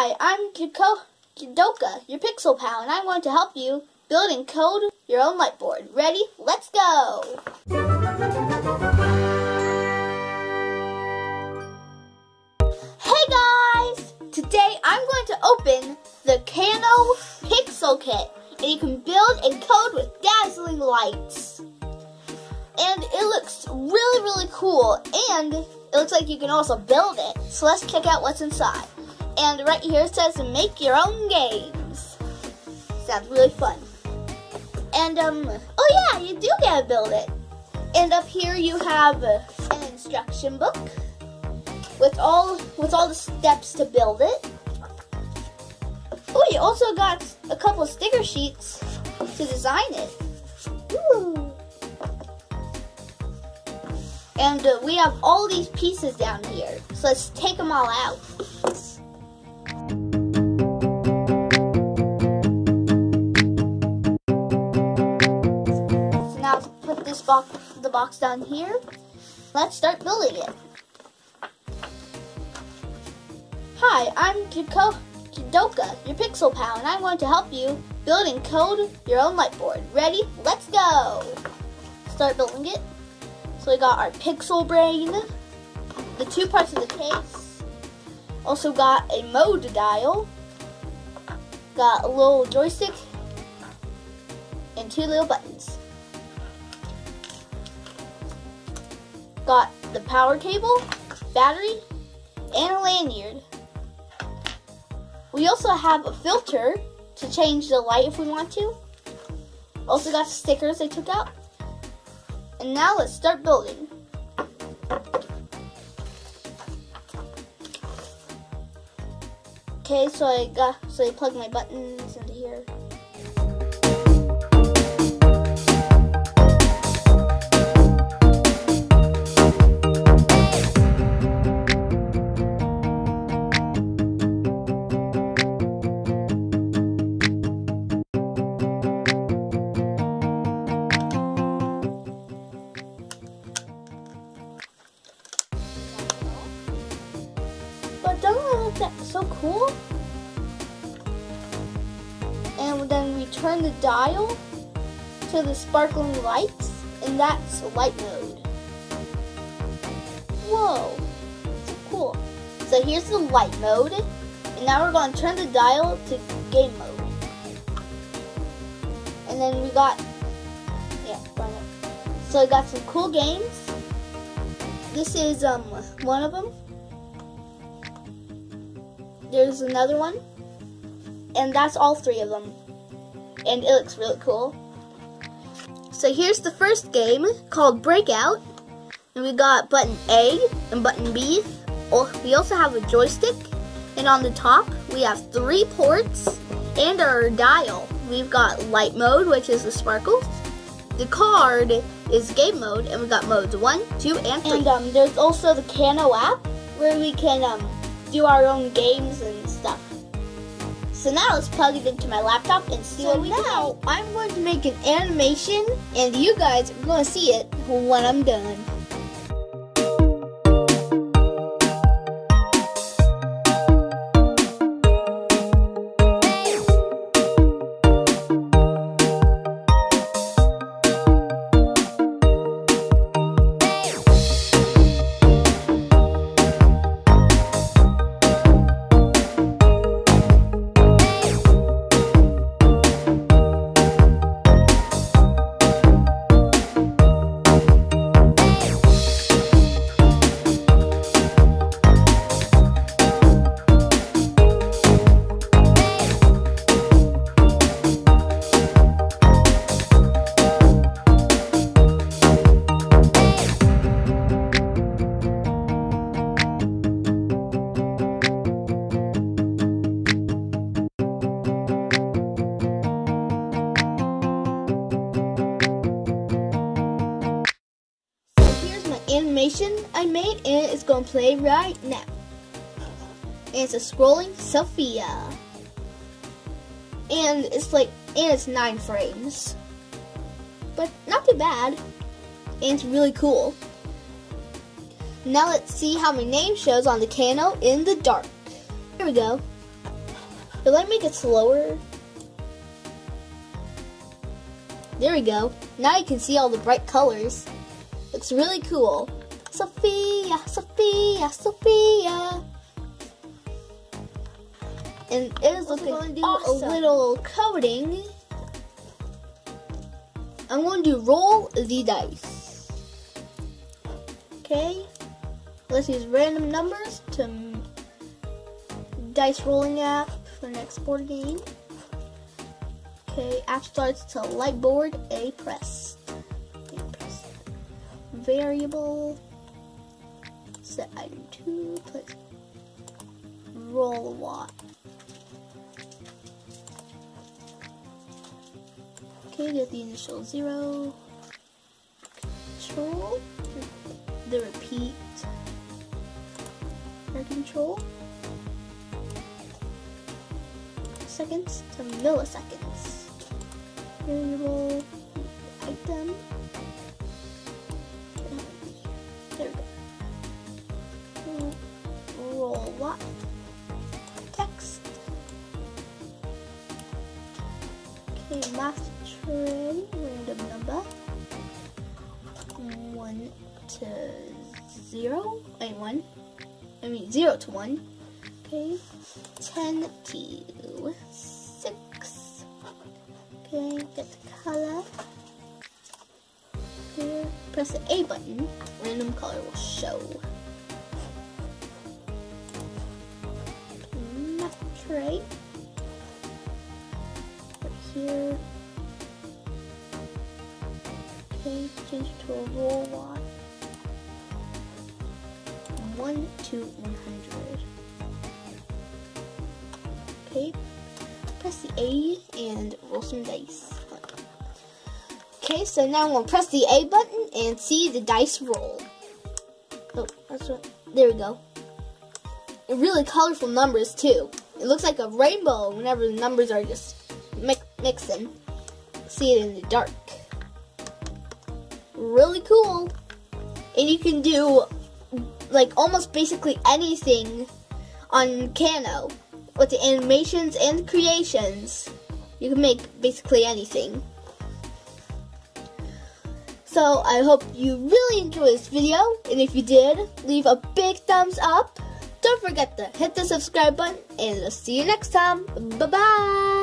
Hi, I'm Jiko- Jidoka, your Pixel Pal, and I'm going to help you build and code your own light board. Ready? Let's go! Hey guys! Today I'm going to open the Kano Pixel Kit, and you can build and code with dazzling lights. And it looks really, really cool, and it looks like you can also build it. So let's check out what's inside. And right here it says make your own games. Sounds really fun. And um, oh yeah, you do get to build it. And up here you have an instruction book with all with all the steps to build it. Oh, you also got a couple sticker sheets to design it. Ooh. And uh, we have all these pieces down here. So let's take them all out. Box, the box down here. Let's start building it. Hi, I'm Jiko- Jidoka, your Pixel Pal, and I'm going to help you build and code your own light board. Ready? Let's go! Start building it. So we got our pixel brain, the two parts of the case. Also got a mode dial. Got a little joystick and two little buttons. Got the power cable, battery, and a lanyard. We also have a filter to change the light if we want to. Also got stickers I took out. And now let's start building. Okay, so I got so I plug my buttons into cool? And then we turn the dial to the sparkling lights, and that's light mode. Whoa, so cool. So here's the light mode, and now we're going to turn the dial to game mode. And then we got, yeah. So we got some cool games. This is um one of them. There's another one. And that's all three of them. And it looks really cool. So here's the first game called Breakout. And we got button A and button B. Oh, we also have a joystick. And on the top, we have three ports and our dial. We've got light mode, which is the sparkles. The card is game mode, and we got modes one, two, and three. And um, there's also the Kano app, where we can um, do our own games and stuff. So now let's plug it into my laptop and see So what we now I'm going to make an animation and you guys are going to see it when I'm done. I made and it's to play right now. And it's a scrolling Sophia. And it's like, and it's nine frames. But not too bad. And it's really cool. Now let's see how my name shows on the Kano in the dark. Here we go. Let me make it slower. There we go. Now you can see all the bright colors. Looks really cool. Sophia, Sophia, Sophia. And it is looking going to do a little coding. I'm going to roll the dice. Okay. Let's use random numbers to dice rolling app for next board game. Okay, app starts to light board A press. A press. Variable. Item two. Place. Roll what? Okay, get the initial zero. Control. The repeat. Air control. Seconds to milliseconds. Variable item. Text. Okay, tray, random number. One to zero. Wait, one. I mean zero to one. Okay. Ten to six. Okay, get the color. Here, press the A button. Random color will show. Right here. Okay, change to a roll one. One to one hundred. Okay, press the A and roll some dice. Okay, so now I'm gonna press the A button and see the dice roll. Oh, that's what. There we go. And really colorful numbers too. It looks like a rainbow whenever the numbers are just mix, mixing. See it in the dark. Really cool. And you can do like almost basically anything on Kano with the animations and creations. You can make basically anything. So I hope you really enjoyed this video, and if you did, leave a big thumbs up. Don't forget to hit the subscribe button, and I'll see you next time. Bye bye.